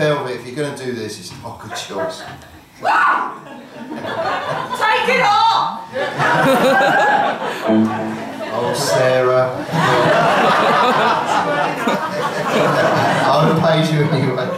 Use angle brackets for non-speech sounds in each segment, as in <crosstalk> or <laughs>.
Velvet, if you're going to do this, it's not a good choice. <laughs> Take it off! <laughs> Oh, Sarah. <laughs> I would have paid you anyway.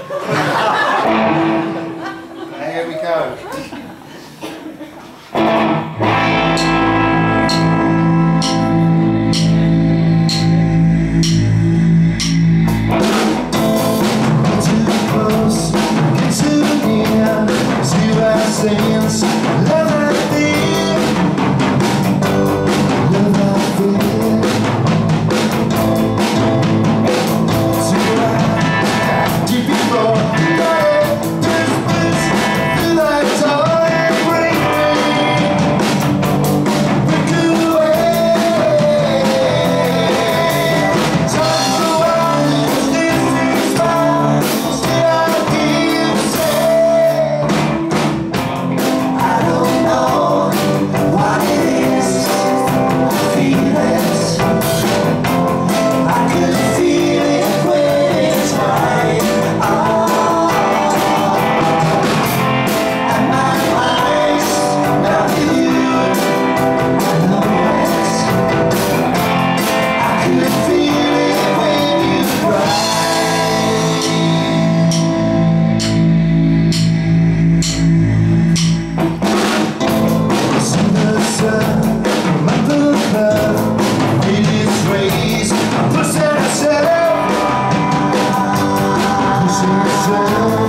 Oh.